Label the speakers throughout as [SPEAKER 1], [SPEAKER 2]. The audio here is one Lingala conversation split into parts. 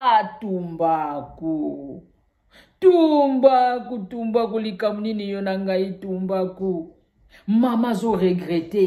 [SPEAKER 1] Ah, tumbaku tumbaku tumbaku likambo nini yo na ngai tumbaku mama zo regrete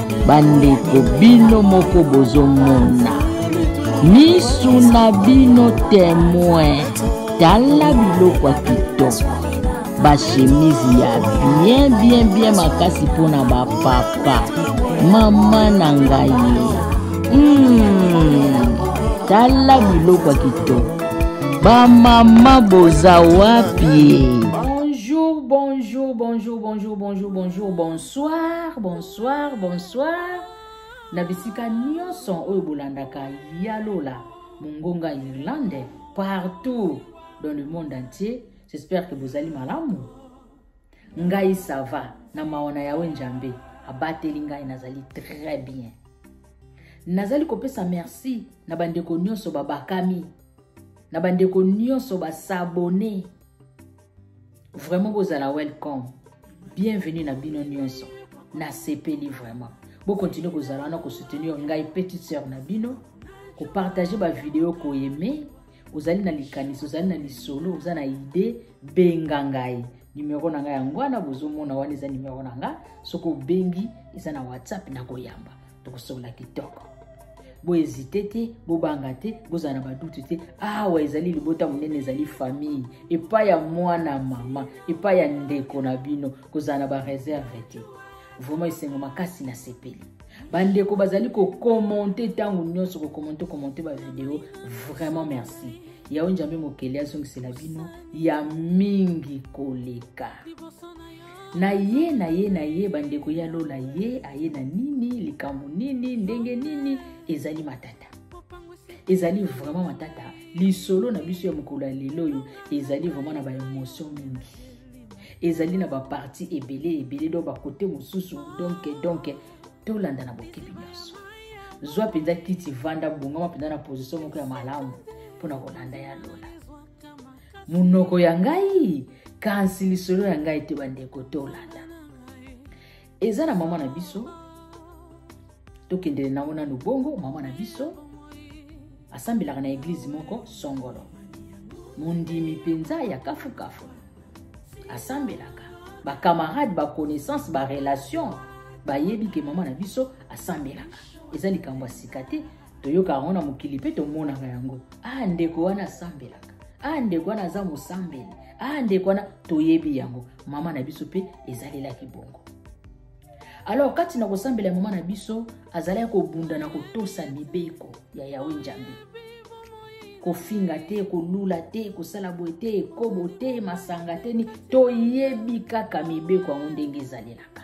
[SPEAKER 1] bandeko bino moko bozomona misu na bino temoin tala biloko ya kitoko bashemise ya bien bien bien makasi mpo na bapapa mama na ngai mm, tala biloko ya kitoko bamama boza wapi bonjour bonjour bonjour bonjour bonjour bonsoir bonsoir Bonsoir, bonsoir. Na bisika nyoson oyo bolandaka Yalola, Mungonga Irlande, partout dans le monde entier, j'espère que bozali malamu. Ngai ça va, na maona yawe Njambe, abateli ngai nazali très bien. Nazali kopesa merci na bandeko nyoso babakami, na bandeko nyoso basabone. vraiment bozala welcome bienvenue na bino nyonso nasepeli vraiment bokontinue kozala wana kosoutenir ngai petite sœur na bino kopartage bavideo koyeme ozali na likanisi ozali na lisolo oza na ide benga ngai nimero na ngai yango wana bozomona wana eza nimero na ngai soki obengi eza na whatsapp nakoyamba tokosolola kitoko boezite te bobanga te bozala na badutu te awa ezali libota monene ezali famille epai ya mwana mama epai ya ndeko na bino kozala na bareserve te vraimen esengo makasi na sepeli bandeko bazali kokomente ntango nyonso kokomente komente bavideo vraiment merci yawe njambe mokeli azongisela bino ya mingi koleka na ye na ye na ye bandeko ya lola ye aye na nini likambo nini ndenge nini ezali matata ezali vraiment matata lisolo na biso ya mokolo ya lelo oyo ezali vraiment na baemotion mingi ezali na baparti ebele ebele do bakote mosusu donke donke tolanda na bokebi nyonso zwa mpenza kiti vanda bongama mpenza na position moko ya malamu mpo na kolanda ya lola monoko ya ngai kasi lisolo ya ngai te bandeko tolanda eza na mama na biso tokendele nango nanu bongo mama na biso asambelaka na eglize moko songolo mondimi mpenza ya kafukafu asambelaka bacamarade baconnaissance barelation bayebi ke mama na biso asambelaka eza likambo ya sika te toyoka yango na mokili mpe tomonaka yango ah ndeko wana asambelaka ah ndeko wana aza mosambeli ah ndeko wana toyebi yango mama na biso mpe ezalelaki bongo alors kati na kosambela mama na biso azalaki kobunda na kotosa mibeko ya yawe njambe kofinga te kolula te kosala boye te ekobo te masanga te ni toyebi kaka mibeko yango ndenge ezalelaka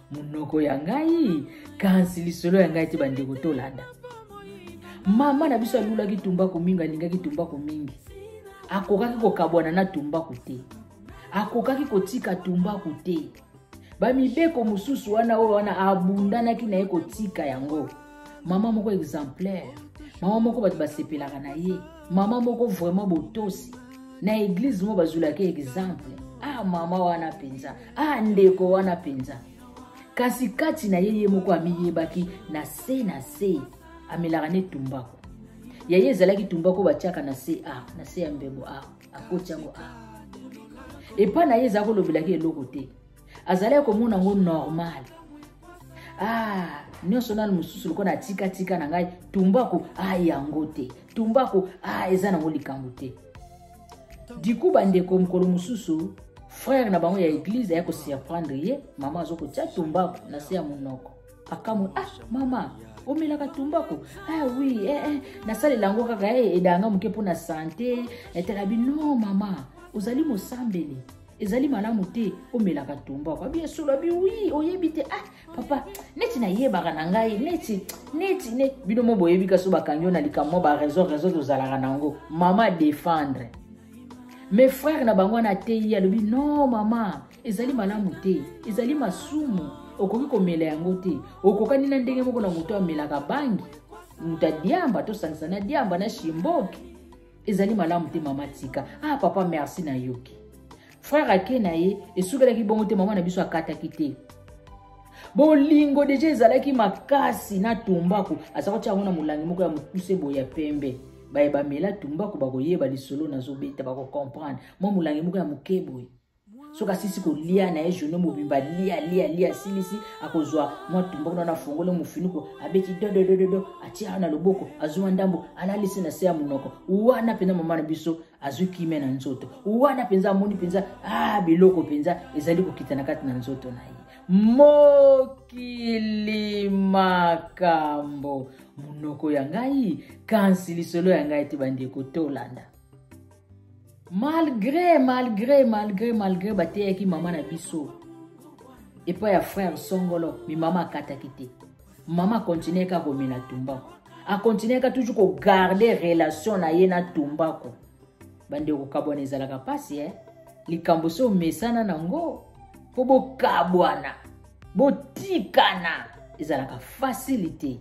[SPEAKER 1] monoko ya ngai kasi lisolo ya ngai te bandeko tolanda mama na biso alulaki tumbaku mingi alingaki tumbaku mingi akokaki kokabwana na tumbaku te akokaki kotika tumbaku te bamibeko mosusu wana oyo wana abundanaki na ye kotika yango mama moko exemplaire mama moko bato basepelaka na ye mama moko vraiment botosi na eglize moko bazwilaka exemple ah mama wana mpenza ah ndeko wana mpenza kasi kati na ye ye moko amiyebaki na se na se amelaka ne tumbako ya ye ezalaki tumbako batiaka na se a ah, na se ya mbebo a ah, akoti yango a ah. epai na ye ezalaki kolobelaki eloko te azalaki komona yango normal ah nyonso nano mosusu lokola na tikatika na ngai tumbako ah yango te tumbako ah eza nango likambo te diku bandeko mokolo mosusu frère na bango ya eglize aya kosurprendre ye mama azo kotia tumbako na se ya monoko akamwe ah mama omelaka tumbako ah oui eh, eh. nasalela yango kaka eh, edanga moke mpo na sante etalabi eh, no mama ozali mosambeli ezali malamu te omelaka tumba okabi ya solo abi wi oyebi te ah papa neti nayebaka na ngai neti neti ne bino mo boyebi kasi bakangi yo na likambo mwa baraison raison tozalaka na yango mama adefendre me frere na bango wana ateyi alobi no mama ezali malamu te ezali masumu okoki komela yango te okokani na ndenge moko na moto amelaka bangi moto adiamba tosangisa na diamba na shimboki ezali malamu te mama tika ah papa merci nayoki frère ake na ye esukelaki bongo te mama na biso akataki te bolingo deja ezalaki makasi na tumbako aza kotya yango na molangi moko ya mokuse boye ya pembe baye bamela tumbako bakoyeba lisolo nazobeta bakocomprendre mwa molangi moko ya moke boye soki asilisi kolia na ye journée mobimba lia lia lia asilisi akozwa mwa tumba kuna na fongolo mofiniko abeti dododododo atia awa na loboko azwa ndambo alalisi na se ya monoko wana mpenza mama na biso azwi kimia na nzoto wana mpenza amoni mpenza a biloko mpenza ezali kokita na kati na nzoto na ye mokili makambo monoko ya ngai kasi lisolo ya ngai te bandeko tolanda malgre malgre malgre malgre bateyaki mama na biso epai ya frère songolo mi mama akataki te mama akontinue kaka komela tumbako akontinue kaka toujours kogarde relation na ye na tumbako bande kokabwana ezalaka mpasi e eh? likambo so omesana nango mpo bokabwana botikana ezalaka fasili te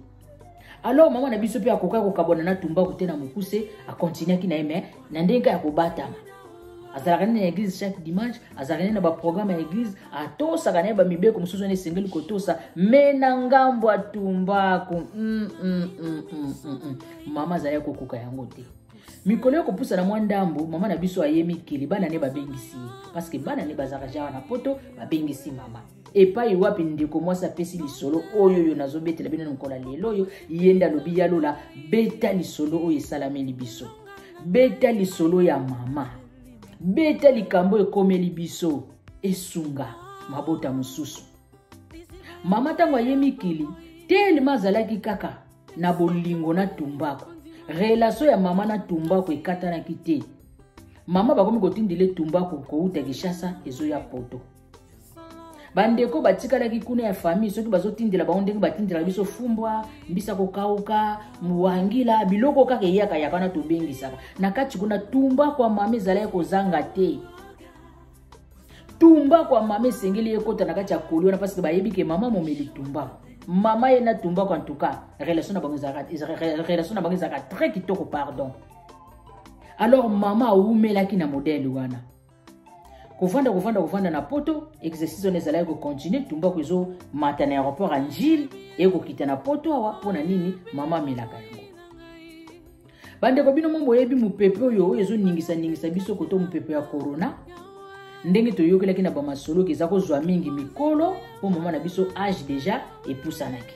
[SPEAKER 1] alors mama na biso mpe akokaki kokabwana na tumbaku te na mokuse akontinuaki na ye me na ndenge kaka ya kobatama azalaka nde na eglise chaque dimanche azalaka nde na baprograme ya eglise atosaka na ye bamibeko mosusu wana esengeli kotosa me na ngambo ya tumbaku mm, mm, mm, mm, mm, mm. mama azalaki kokoka yango te mikolo ya kopusa na mwa ndambo mama na biso aye mikili bana ne babengisi ye parceke bana ne bazalaka ja wana poto babengisi mama epai wapi ndeko mwasi apesi lisolo oyo oyo nazobetela bino na mokolo ya lelo oyo ye nde alobi ya lola beta lisolo oyo esalameli biso beta lisolo ya mama beta likambo ekomeli biso esunga mabota mosusu mama ntango aye mikili telema azalaki kaka na bolingo na tumbako relasio ya mama na tumbako ekatanaki te mama bakomi kotindile tumbako kouta kishasa ezoya poto bandeko batikalaki kuna ya famille soki bazotindela bango ndenge batindelaka biso fumbwa mbisa kokauka wangila biloko kaka eyaka yaka wana tobengisaka na kati kuna tumba kwa mama ezalaki kozanga te tumba kwa mama esengeli ekota na kati ya koli wana parce que bayebi ke mama momeli tumba mama ye na tumba kwa ntuka relation na bango ezalaka très kitoko pardon alors mama awumelaki na modele wana kovanda kovanda kovanda na poto exercice wana ezalaki kocontinue tumbaku ezomata na aéroport ya njili eye kokita na poto awa mpo na nini mama amelaka yango bandeko bino mo boyebi mopepe oyo oyo ezoningisaningisa biso koto mopepe ya corona ndenge toyokelaki na bamasoloki eza kozwa mingi mikolo mpo mama na biso age deja epusanaki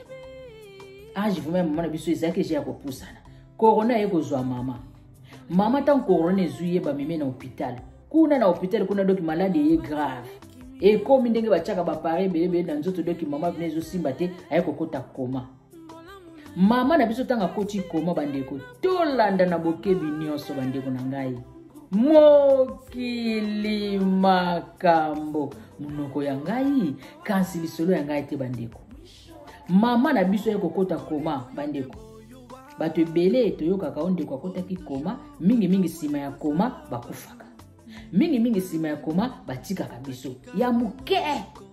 [SPEAKER 1] age vraimen mama na biso ezalaki deja ya kopusana corona eye kozwa mama mama ntango corona ezwi ye bameme na hôpital kuna na hôpital kuna doki maladi eye grave ekomi ndenge batyaka bapareil ebelebele na nzoto doki mama bino ezosimba te aye kokota koma mama na biso ntango akoti koma bandeko tolanda na bokebi nyonso bandeko na ngai mokili makambo monoko ya ngai kasi lisolo ya ngai te bandeko mama na biso ya kokota koma bandeko bato ebele toyokaka o ndeko akotaki koma mingimingi nsima ya koma bakufaka mingimingi nsima ya koma batikaka biso ya moke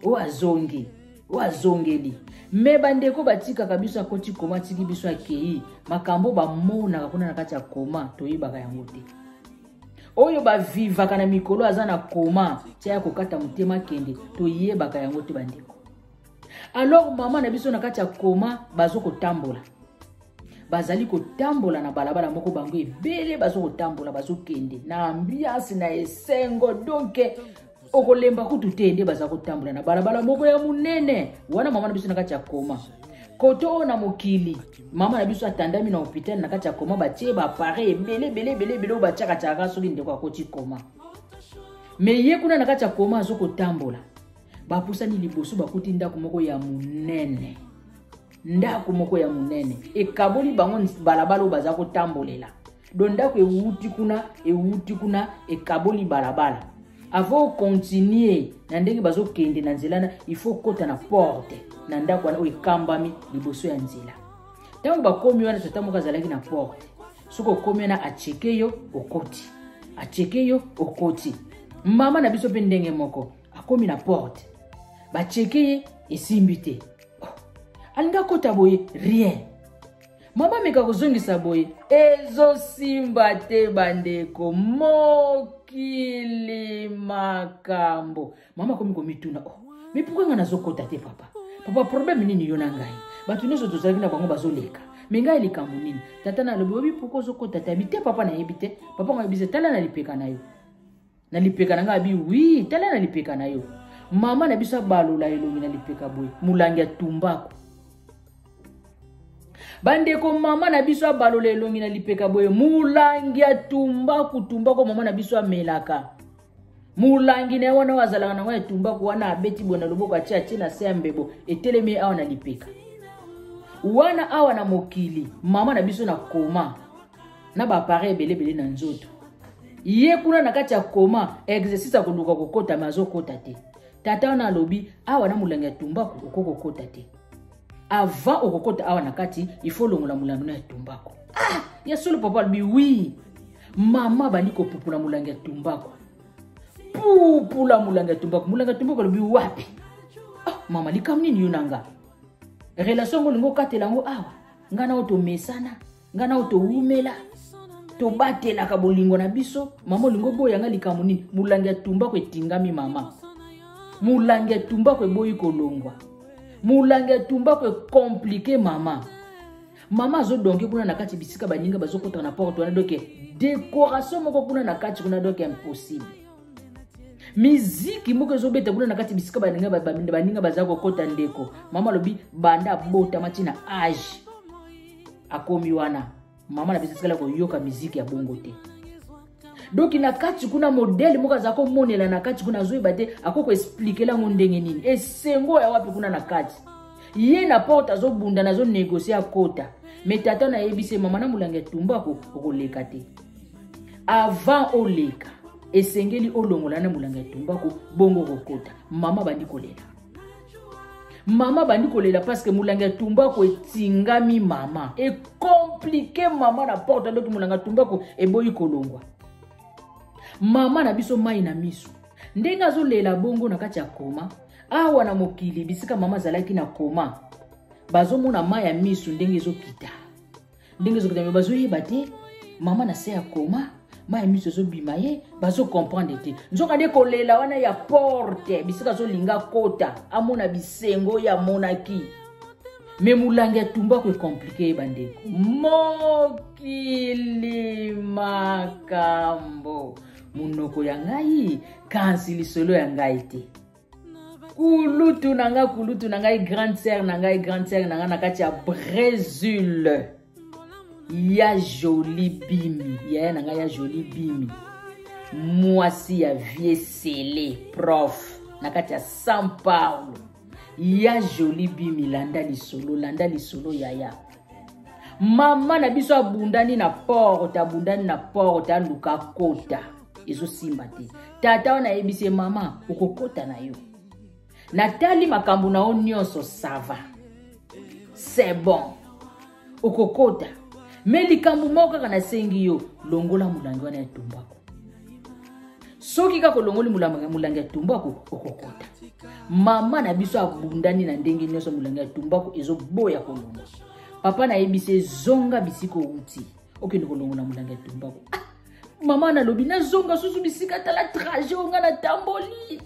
[SPEAKER 1] oyo azongi oyo azongeli me bandeko batikaka biso akoti koma atiki biso akei makambo bamonaka kuna na kati ya koma toyebaka yango te oyo bavivaka na mikolo aza na koma tia ya kokata motema kende toyebaka yango te bandeko alors mama na biso na kati ya koma bazo kotambola bazali kotambola na balabala moko bango ebele bazo kotambola bazokende na ambiance na esengo donke okolemba kutu te nde baza kotambola na balabala moko ya monene wana mama na biso na kati ya koma kote oyo na mokili mama na biso atandami na hôpital na kati ya koma batie baappareil ebele ebele ebele ebele oyo batiakatiaka soki ndeko akoti koma me ye kuna na kati ya koma azo kotambola bapusani liboso bakuti ndako moko ya monene ndako moko ya monene ekaboli bango balabala oyo baza kotambolela do ndako ewuti kuna ewuti kuna ekaboli balabala avant okontinue na ndenge bazokende na nzela na il faut okota na porte na ndako wana oyo ekambami liboso ya nzela ntango bakomi wana tata moko azalaki na porte soki okomi wana acheke yo okoti acheke yo okoti mama na biso mpe ndenge moko akomi na porte bacheke ye esimbi te oh. alingi akota boye rien mama ameka kozongisa boye ezosimba te bandeko mokili makambo mama akomi komituna oh. mi pourkui ngai nazokota te papa papa probleme nini yo na ngai bato nyonso tozalaki na bango bazoleka me ngai likambo nini tata na alobi oyebi pourkui ozokota te abi te papa nayebi te papa ngai yebisa tala na lipeka na yo na lipeka na ngai abi wi tala na lipeka na yo mama na biso abalola elongi na lipeka boye molangi ya tumbako bandeko mama na biso abalola elongi na lipeka boye molangi ya tumbaku tumbako mama na biso amelaka molangi na ye wana oyo azalaka nango ya tumbaku wana abeti boye na loboko atie atie na se ya mbebo etelemi awa na lipeka wana awa na mokili mama na biso na koma na baapareil ebeleebele na nzoto ye kuna na kati ya koma exercice ya koluka kokota me azokota te tata wana alobi awa na molangi ya tumbaku okoki kokota te avant okokota awa na kati ifo olongola molangi na ya tumbaku ah! ya solo papa alobi wi mama abandi kopupula molangi ya tumbaku pupula molangi ya tumbaku molangi ya tumbaku alobi wapi ah, mama likambo nini yo na nga relation yango olingi okatela yango awa ngai na oyo tomesana nga nao towumela tobatelaka bolingo na biso mama olingi oboya nga likambo nini molangi ya tumbako etingami mama molangi ya tumbako eboyi kolongwa molangi ya tumbako ekomplike mama mama azodonke kuna na kati bisika baninga bazokota na porte wana doke dekoration moko kuna na kati kuna doke impossible miziki moko ezobeta kuna na kati bisika baninga baza kokota ndeko mama alobi banda abotama ntina age akomi wana mama na biso tikala koyoka miziki ya bongo te donki na kati kuna modele moko aza komonela na kati kuna azoyeba te akoki koesplikela yango ndenge nini esengo ya wapi kuna na kati ye na porte azobunda na azonegosie akota me tata nayebisi ye mama na molangi ya tumba okoleka te avant oleka esengeli olongola na molangi ya tumbako bongo okokota mama bandi kolela mama bandi kolela parceke molangi ya tumbako etingami mama ekomplike mama na porte ndoki molangi ya tumbako eboyi kolongwa mama na biso mai na miso ndenge azolela bongo na kati ya koma awa na mokili bisika mama azalaki na koma bazomona mai ya miso ndenge ezokita ndenge ezokita me bazoyeba te mama na se ya koma mai miso ezobima ye bazokomprendre te nzoka nde kolela wana ya porte bisika azolinga kota amona bisengo oyo amonaki me molangi ya tumbako ekomplike ye bandeko mokili makambo monoko ya ngai kasi lisolo ya ngai te kulutu na ngai kulutu na ngai grande sœur na ngai grande sœur na ngai na kati ya brésil ya joli bimi yaya na ngai ya joli bimi mwasi ya vie sele prof na kati ya san paulo ya joli bimi landa lisolo landa lisolo yaya mama na biso abundani na porte abundani na porte aluka kota ezosimba te tata wana ayebisi ye mama okokota na yo natali makambo na yo nyonso sava se bon okokota me likambo moko kaka nasengi yo longola molangi wana ya tumbako soki kaka olongoli molangi ya tumbako okokota mama na biso abundani na ndenge nyonso molangi ya tumbako ezoboya kolonga papa nayebisi ezonga bisika outi okende kolongola molangi ya tumbako ah! mama nalobi nazonga susu bisika tala trajet oyo ngai natamboli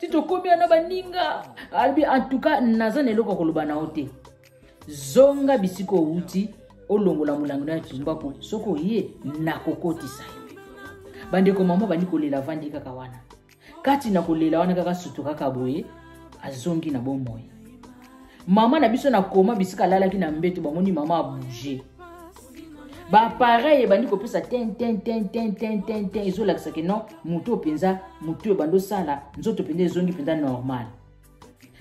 [SPEAKER 1] ti tokomi wana baninga albi en tout cas naza na eloko ya koloba na yo te zonga bisika owuti olongola molango na tumbaku soki oye nakokotisa yo bandeko mama bandi kolela avandi kaka wana kati na kolela wana kaka sutu kaka boye azongi na bomoi mama na biso na koma bisika alalaki na mbeto bamoni mama abouge baapareil ebandi kopesa tententententententen ezolakisa ke non moto oyo mpenza motu ebandi osala nzoto mpenza ezongi mpenza normal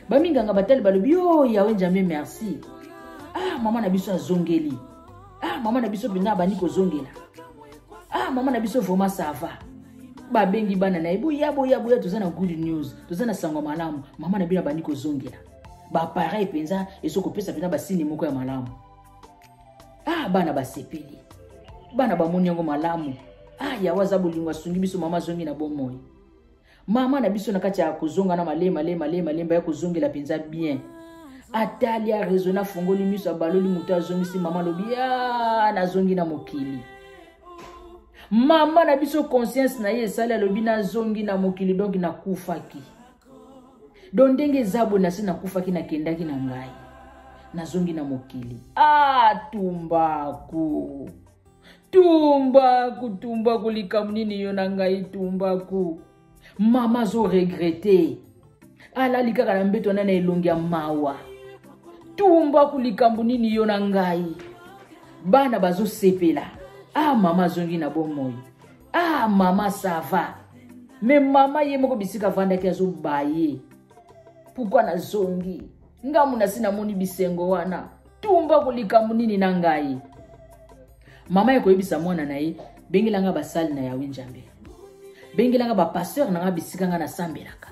[SPEAKER 1] baminganga batali balobi yo oh, yawe njambe merci ah mama na biso azongeli ah mama na biso mpenza abandi kozongela ah mama na biso vraimen sava babengi bana na ye boya boya boya toza na good news toza na sango malamu mama na bino abandi kozongela baapareil mpenza ezo kopesa mpenza basini moko ya malamu ah bana basepeli bana bamoni yango malamu ah yawe aza bolingo asungi biso mama azongi na bomoi mama na biso na kati ya kozonga na malema lema lema lemba ya kozongela mpenza bien atali aresone afongoli miso abaloli moto azongisi mama alobi ya nazongi na mokili mama na biso conscience na ye esali alobi nazongi na mokili donk nakufaki don ndenge eza boye nasi nakufaki nakendaki na ngai nazongi na mokili atumbaku ah, tumbaku tumbaku likambo nini yo na ngai tumbaku mama azoregrete alali kaka na mbeto wana na elongi ya mawa tumbaku likambo nini yo na ngai bana bazosepela a ah, mama azongi na bomoi a ah, mama sava me mama ye moko bisika avandaki azobaye pourkui nazongi ngambo nasi namoni bisengo wana tumba kolikambo nini na ngai mama ya koyebisa mwana na ye bengelanga basali na yawe njambe bengelanga bapasteur na ngai bisika ngai nasambelaka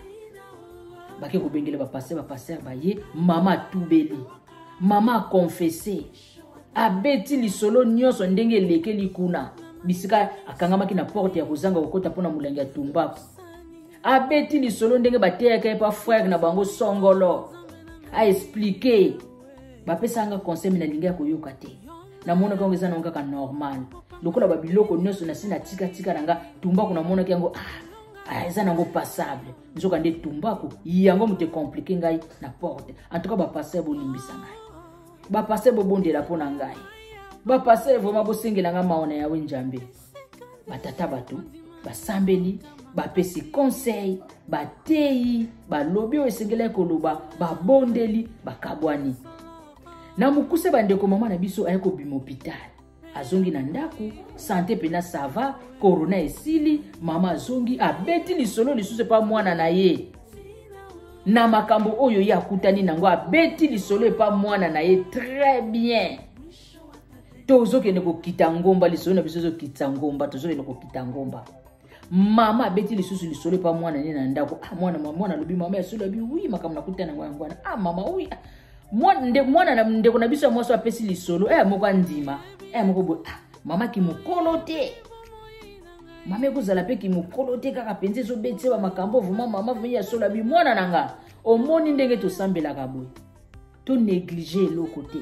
[SPEAKER 1] bake kobengela bapasteur bapasteur baye mama atubeli mama akonfese abeti lisolo nyonso ndenge elekeli kuna bisika akangamaki na porte ya kozanga kokota mpo na molangi ya tumbaku abeti lisolo ndenge bateyaka ye mpa frere na bango songolo aexplike bapesaka nga conseil me nalingi ya koyoka te namonaki yango eza nango kaka normal lokola babiloko nyonso nasi na tikatika na nga tumbaku namonaki yango ah, ah, eza nango passable nzoka nde tumbaku yango moto ekomplike ngai na porte en tout cas bapasteur bolimbisa ngai bapase bobondela mpo na ngai bapase vraimen bosengela ngai mawa na yawe njambe batata bato basambeli bapesi conseil bateyi balobi oyo esengelaki koloba babondeli bakabwani na mokuse bandeko mama na biso aye kobima hopitale azongi na ndako sante mpena sava korona esili mama azongi abeti lisolo lisusu epa mwana na ye na makambo oyo ye akutani nango abeti lisolo epa mwana na ye très bien tozokende kokita ngomba lisolo na biso ezokitisa ngomba tozokende kokita ngomba mama abeti lisusu lisolo epa mwana ne na ndako ah, mwana mwana alobi mama ya solo abi wi makambo nakuta nango yango wana ah mama wi ah. mwana na ndeko na biso ya mwasi apesi lisolo eh moko andima eh moko boye ah mama kimokolo te mama ekozala mpe kimokolo te kaka mpenza ezobetisa bamakambo vraimen mama vraimen ya solo abi mwana na nga omoni ndenge tosambelaka boye to neglige eloko te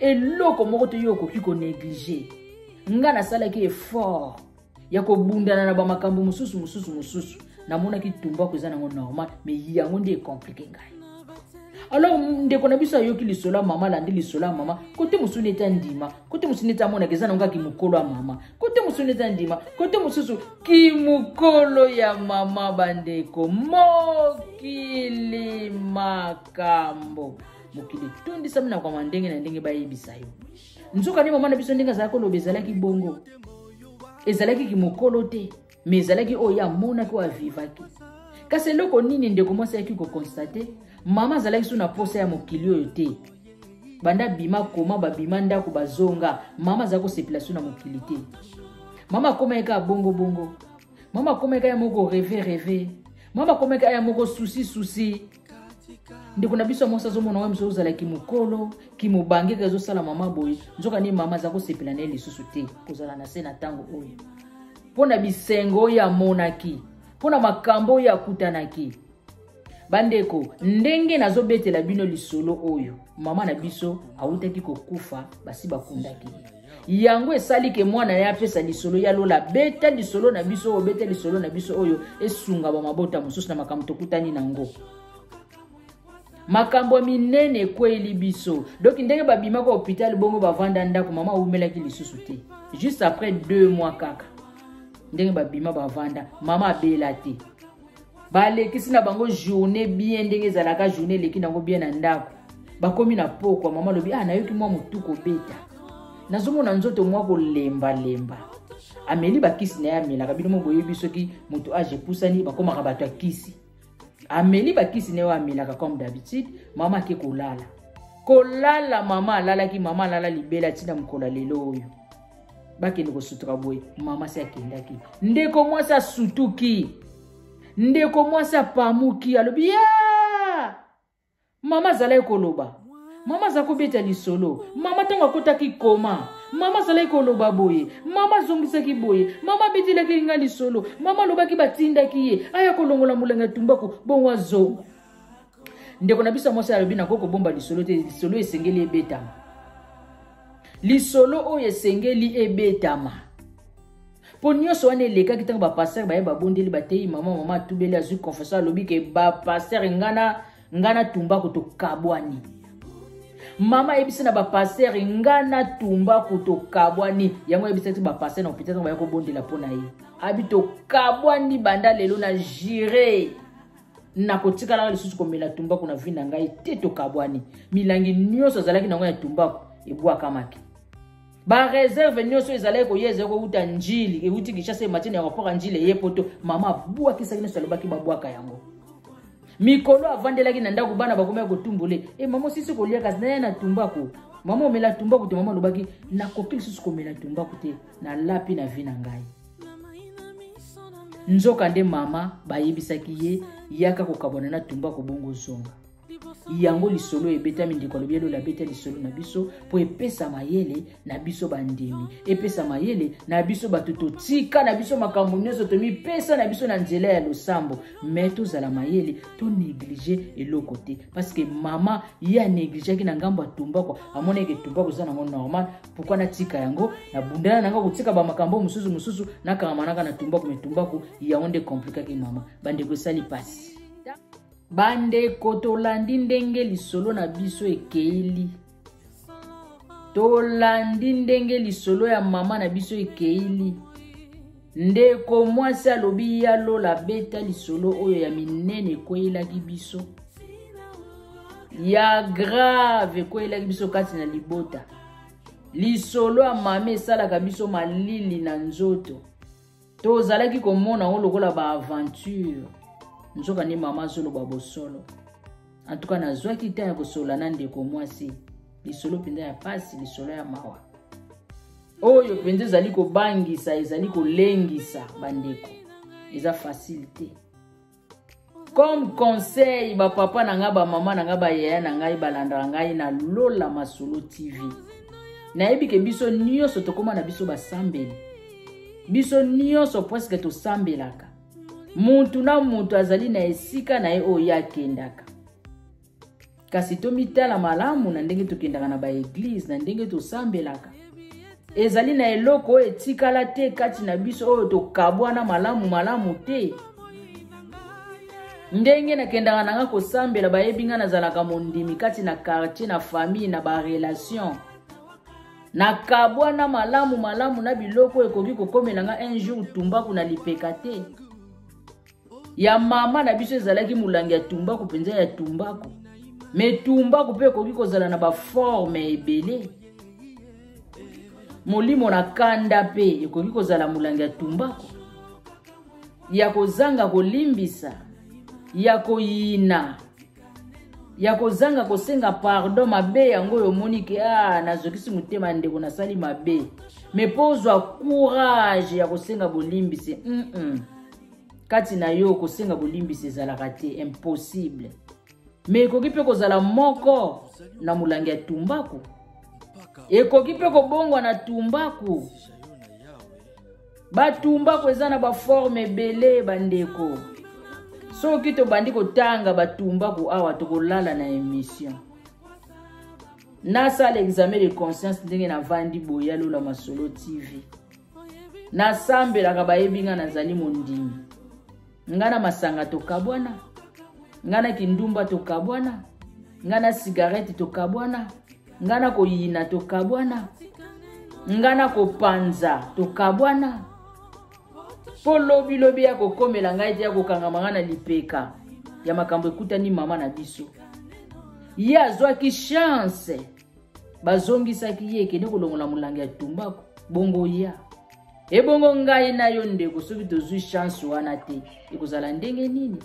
[SPEAKER 1] eloko moko te yo okoki koneglige nga nasalaki effort ya kobundana na bamakambo mosusu mosusu mosusu namonaki tumbako eza nango normal me yango nde ecomplike ngai alors ndeko na biso ayoki lisolo ya mama alandi lisolo ya mama kote mosusu neti andima kote mosusu neti amonaka eza nango kimokolo ya mama kote mosusu neti andima kote mosusu kimokolo ya mama bandeko mokili makambo mokili etondisami na kwama ndenge na ndenge bayebisa yo nzoka nde mama na biso ndenge azalaki koloba ezalaki bongo ezalaki kimokolo te me ezalaki oyo ye amonaki oyo avivaki kasi eloko nini ndeko mwasi ayaki kokonstate mama azalaki so na mposa ya mokili oyo te banda bima koma babima ndako bazonga mama azali kosepela so na mokili te mama akomaki kaka bongobongo mama akomaki aya moko reve reve mama akomaki aya moko susi susi ndeko na biso ya mwasi azomona oyo mosusu ozala kimokolo kimobange kaka ezosala mama boye nzoka nde mama aza kosepela na ye lisusu te kozala na se na ntango oyo mpo na bisengo oyo amonaki mpo na makambo oyo akutanaki bandeko ndenge nazobetela bino lisolo oyo mama na biso awutaki kokufa basi bakundaki ye yango esali ke mwana ye apesa lisolo ya lola beta lisolo na biso oyo beta lisolo na biso oyo esunga bamabota mosusu na makambo tokutani na yango makambo minene ekweyeli biso donk ndenge babimaka hôpital bongo bavanda ndako mama awumelaki lisusu te juste après deux mois kaka ndenge babima bavanda mama abela te balekisi na bango journée bien ndenge ezalaka journée eleki nango bien na ndako bakomi na pokwa mama alobi ah nayoki mwa motu kobeta nazomona nzoto mwa kolembalemba ameli bakisi na ye amelaka bino mo boyebi soki moto age epusani bakomaka bato ya kisi ameli bakisi na ye oyo amelaka comme d'habitude mama ake kolala kolala mama alalaki mama alala libela ntina mokolo ya lelo oyo bakende kosutuka boye mama si akendaki ndeko mwasi asutuki ndeko mwasi apamuki alobi ya mama azalaki koloba mama aza kobeta lisolo mama ntango akotaki koma mama azalaki koloba boye mama azongisaki boye mama abetelaki ngai lisolo mama alobaki batindaki ye aya kolongola molanga ya tumbaku bongo azonga ndeko na biso ya mwasi alobi nakoki kobomba lisolo te lisolo esengeli ebetama lisolo oyo esengeli ebetama mpo nyonso wana elekaki ntango bapaster baye babondeli bateyi mama mama atubeli azwi confession alobi ke bapaster ngana ngana tumbako tokabwani mama ayebisi na bapaster ngana tumbako tokabwani yango ayebisaki bapaster na hôpital ntango baye kobondela mpo na ye abi tokabwani banda lelo na jure nakotikalaka lisusu komela tumbaku na vi na ngai te tokabwani milangi nyonso azalaki nango ya tumbaku ebwakamaki bareserve nyonso ezalaki koya ezali kowuta njili ewuti kinshasa emati na aeroport ya njili eye poto mama abwakisaki nyonso alobaki babwaka yango mikolo avandelaki na ndako bana bakomaki kotumbole e mama osisi kolia kasi naya na tumbaku mama omela tumbaku te mama alobaki nakoki lisusu komela tumbaku te nalapi na vi na ngai nzoka nde mama bayebisaki ye yaka kokabwana na tumba kobongo zonga yango lisolo ebetami ndeko alobi elola abeta lisolo na biso mpo epesa mayele na biso bandimi epesa mayele na biso bato totika na biso makambo nyonso tomipesa na biso na nzela ya losambo me tozala mayele toneglige eloko te parceke mama ye anegligeaki na ngambo ya tumbakwa amonaki etumbakwa eza nango normal pourkui natika yango nabundana na ngai kotika bamakambo mosusu mosusu nakangamanaka na tumbaku me tumbaku yango nde komplikaki mama bandeko esali mpasi bandeko tolandi ndenge lisolo na biso ekeili tolandi ndenge lisolo ya mama na biso ekeili ndeko mwasi alobi ya lola beta lisolo oyo ya minene ekweyelaki biso ya grave ekweyelaki biso kati na libota lisolo ya mama esalaka biso malili na nzoto tozalaki komona yango lokola baaventure nzoka nde mama azoloba bosolo en tout cas nazwaki temps ya kosolola na ndeko mwasi lisolo mpenza ya pasi lisolo ya mawa oyo mpenza ezali kobangisa ezali kolengisa bandeko eza facile te comme conseil bapapa na ngai bamama na ngai bayaya na ngai balandaka ngai na lola masolo tv nayebi ke biso nyonso tokóma na biso basambeli biso nyonso preske tosambelaka moto na moto azali na esika na ye oyo ye akendaka kasi tomitala malamu na ndenge tokendaka na baeglize na ndenge tosambelaka ezali na eloko oyo etikala te kati na biso oyo tokabwana malamu malamu te ndenge nakendaka na nga kosambela bayebi nga nazalaka mondimi kati na quartier na famille na barelation nakabwana malamu malamu na biloko oyo ekoki kokomela nga un jour tumbaku na lipeka te ya mama na biso ezalaki molangi ya tumbaku mpenza ya tumbaku me tumbaku mpe ekoki kozala na baforme ebele molimo na kanda mpe ekoki kozala molangi ya tumbaku ya kozanga kolimbisa ya koyina ya kozanga kosenga pardon mabe yango oyo omoni ke a ah, nazokisi motema ya ndeko nasali mabe me mpo ozwa courage ya kosenga bolimbisi mm -mm. kati na yo kosenga bolimbisi ezalaka te impossible me ekoki mpe kozala moko na molangi ya tumbaku ekoki mpe kobongwa na tumbaku batumbako eza na baforme ebele bandeko soki tobandi kotanga batumbako awa tokolala na emission nasala examen de conscience ndenge navandi boye ya lola masolo tv nasambelaka bayebi ngai nazali mondimi nga na masanga tokabwana nga na kindumba tokabwana nga na sigarete tokabwana nga na koyina tokabwana nga na kopanza tokabwana mpo lobilobi ya kokomela ngai te ya kokangama ngai na lipeka ya makambo ekutani mama na biso ye azwaki chance Bazongisaki ye, kende kolongola molangi ya tumbako, bongo ya. Ebongo ngai na yo ndeko, soki tozwi chance wana te, ekozala ndenge nini?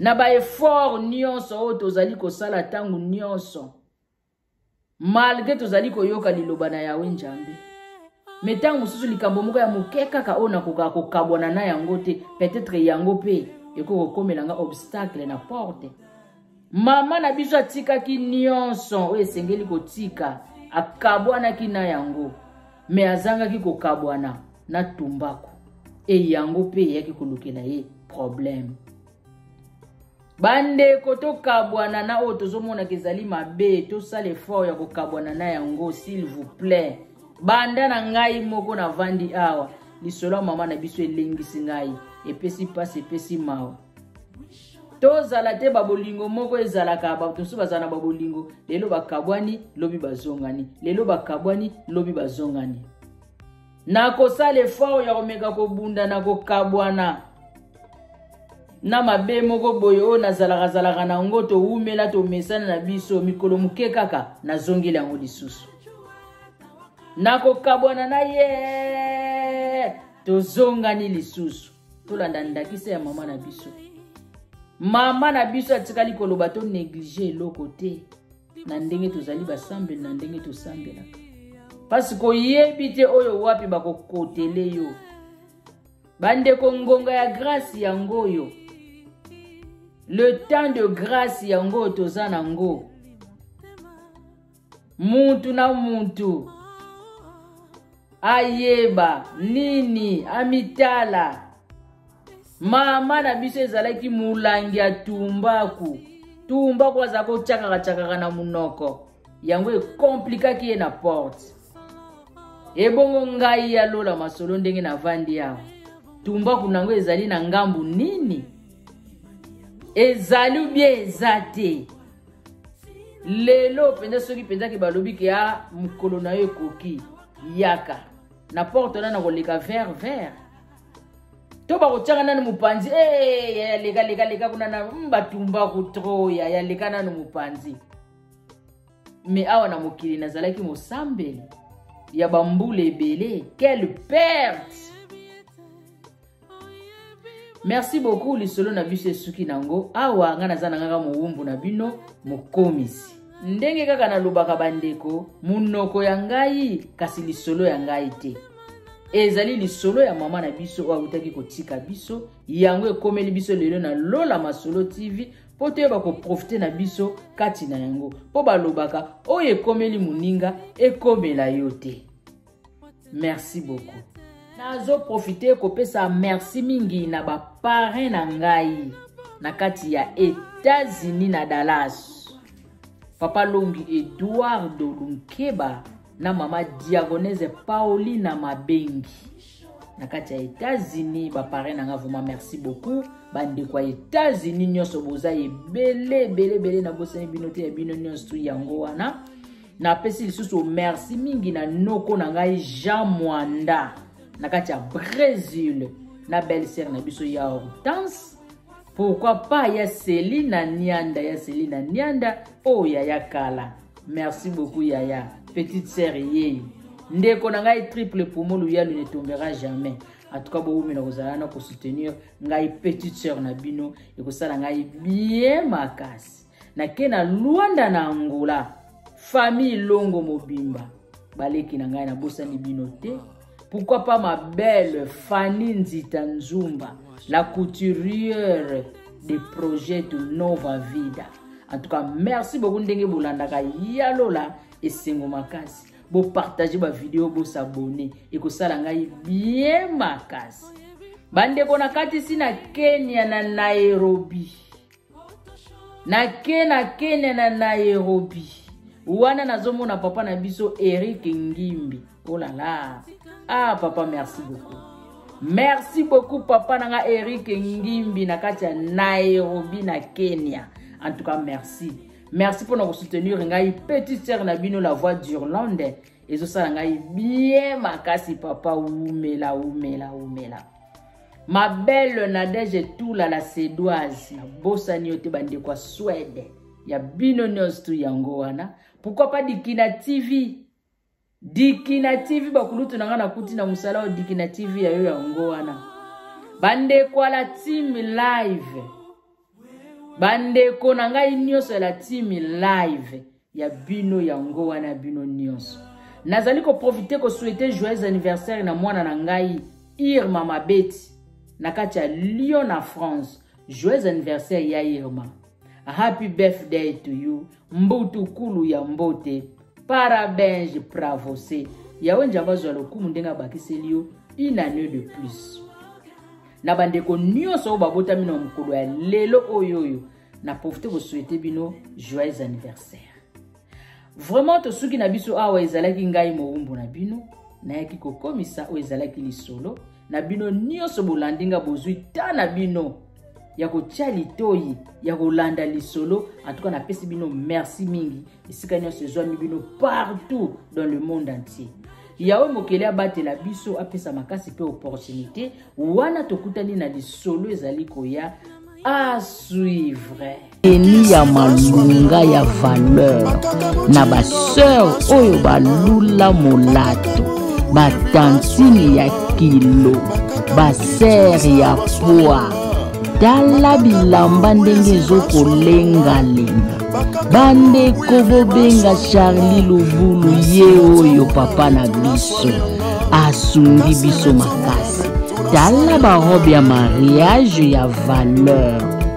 [SPEAKER 1] Na ba effort nyonso oyo tozali kosala ntango nyonso, malgre tozali koyoka liloba na Yawe Njambe, me ntango mosusu likambo moko ya moke kaka oyo nakokaka kokabwana na yango te, peut-être yango mpe ekoki kokomela nga obstacle na porte. mama na biso atikaki nyonso oyo esengeli kotika akabwanaki na yango me azangaki kokabwana na tumbaku e yango mpe eyaki kolukela ye probleme bandeko tokabwana na oyo tozomonaka ezali mabe tosala efort ya kokabwana na yango s'il vous plaît banda na ngai moko navandi awa lisolo ya mama na biso elengisi ngai epesi mpasi epesi mawa tozala te babolingo moko ezalaka bato mosusu bazala na babolingo lelo bakabwani lobi bazongani lelo bakabwani lobi bazongani nakosala efort ya komeka kobunda na kokabwana na mabe moko boye oyo nazalakazalaka na yango towumela tomesana na biso mikolo moke kaka nazongeli yango lisusu nakokabwana na ye tozongani lisusu tolanda ndakisa ya mama na biso mama na biso atikali koloba to neglige eloko te na ndenge tozali basambeli na ndenge tosambelaka mpasi koyebi te oyo wapi bakokotele yo bandeko ngonga ya grasi yango oyo le temps de grasi yango oyo toza na ngo mutu na mutu ayeba nini amitala mama na biso ezalaki molangi ya tumbaku tumbaku azalaki otyakaka tyakaka na monoko yango ekomplikaki ye na porte ebongo ngai ya lola masolo ndenge navandi awa tumbaku na yango ezali na ngambu nini ezali ubie eza te lelo mpenza soki mpenza ke balobi ke a ah, mokolo na yo ekoki yaka na porte wana nakoleka vert vert to bakotyaka nanu mopanzi eh, yaya leka leka leka kuna nanu hmm, batumbako tro yaya leka nanu mopanzi me awa na mokili nazalaki mosambeli ya bambula ebele quelle perte merci beaucoup lisolo na biso esuki nango awa ngai naza na ngaka mowumbu na bino mokomisi ndenge kaka nalobaka bandeko monoko ya ngai kasi lisolo ya ngai te ezali lisolo ya mama na biso oyo awutaki kotika biso yango ekomeli biso lelo na lola masolo tv mpo toyeba koprofite na biso kati na yango mpo balobaka oyo ekomeli moninga ekomela yo te merci beaucoup nazo profite kopesa merci mingi na baparin na ngai na kati ya etats-unis na dallas papa longi eduardo lunkeba na mama diagonese paolina mabengi na kati ya etats-unis bapare na nga vraimen merci beaucoup bandeko ya etats-unis nyonso boza ebele ebele ebele na bosani bino te ya bino nyonso yango wana napesi lisusu merci mingi na noko na ngai jean mwanda na kati ya brésil na belle sere na biso ya hortense pourquoi pas ya selina nianda ya selina nianda oyo oh, yaya kala merci beaucoup yaya petite sere yeye ndeko na ngai triple pomo luyalu ne tombera jamais en tout cas bowumela kozala na kosoutenir ngai petite sere na bino ekosala ngai bien makasi nake na luanda na angola famille longo mobimba baleki na ngai nabosani bino te pourquoi pas ma belle fanny nzita nzumba la couturiere de projet to nova vida en tout cas merci beaucoup ndenge bolandaka ya lola esengo makasi bopartage bavideo bosabone ekosala ngai bien makasi bandeko nakatisi na kenya na nairobi nake na kenya na nairobi wana nazomona papa na biso erik ngimbi olala oh ah papa merci beaucoup merci beaucoup papa na nga erik ngimbi na kati ya nairobi na kenya en tout cas merci
[SPEAKER 2] merci mpona kosoutenir ngai petite sœur na bino la voix d'irlande ezosala ngai bien makasi papa wumela wumela wumela Ma belle Nadège Tula la Suédoise, nabosani yo te bandeko ya Suède, ya bino nyonso tu yango wana. Pourquoi pas Dikina TV? Dikina TV bakulutu na nga nakuti na mosala oyo Dikina TV ya yo yango wana. Bandeko ya la team live. bandeko na ngai nyonso ya latimi live ya bino yango wana bino nyonso nazali koprofite kosuete joyeux anniversaire na mwana na ngai irma mabeti na kati ya lyon na france joyeux anniversaire ya irma happy birthday to you mbutukulu ya mbote parabenge pravose yawe nzambe azwa lokumu ndenge abakiseli yo une année de plus na bandeko nyonso oyo babotami na mokolo ya lelo oyo oyo na profite koswete bino joyeux anniversaire vraiment tosuki na biso awa ezalaki ngai mowumbu na bino nayaki kokomisa oyo ezalaki lisolo na bino nyonso bolandi nga bozwi ta na bino ya kotya litoi ya kolanda lisolo antuka napesi bino merci mingi esika nyonso ezwami bino partout dans le monde entier yawe mokeli abatela biso apesa makasi mpe opportunité wana tokutani na lisolo ezali koya à suivre
[SPEAKER 1] eni ya malunga ya valeur na baseur oyo balula molato batantini ya kilo basere ya pwa tala bilamba ndenge ezokolengalenga bandeko bobenga charli lubulu ye oyo papa na biso asungi biso makasi tala barobe ya mariage ya valeur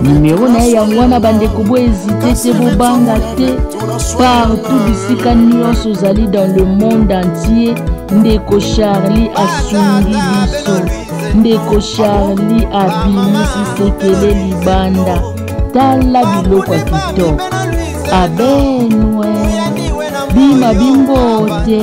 [SPEAKER 1] Numero na ye yango wana bandeko bo ezite te bobanga te partout bisika nyonso ozali dans le monde entier ndeko charlie asungi biso ndeko charlie abimisi sekele libanda tala biloko ya kitoko abenwe bima bimbote